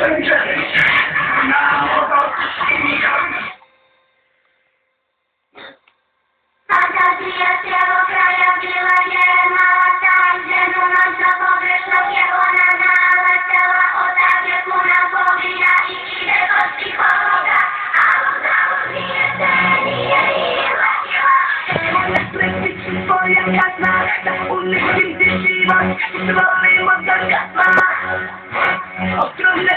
and jellies. Now about the freedom. Fantasia, cielo, kraja, biła, zielona, tam, gdzie do nas do powierzchni biegła nala, cała oda wieku nam powija i idę do psychologa, a uda użyje cenie, Twoje kasma, tak umieć, gdy żywasz, zwolny mocno kasma. Ostrożnie.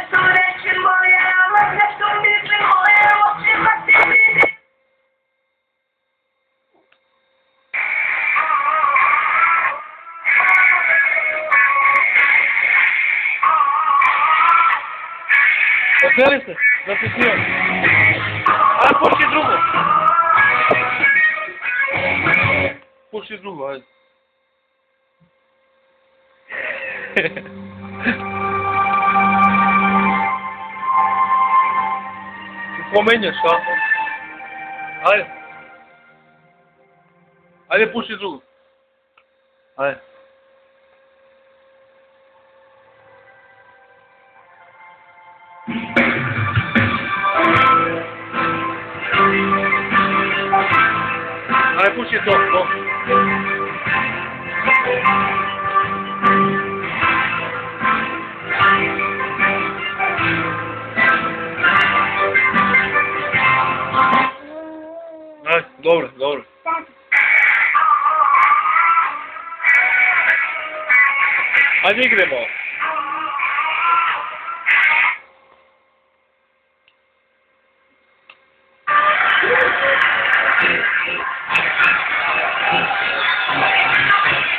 Smeli se, da se. A puši drugo. Puši drugo, ajde. Ti pomenjaš, a? Ajde. Ajde, puši drugo. Ajde. Ale puść jest ostro. Ej, dobra, dobra. A nie gremo.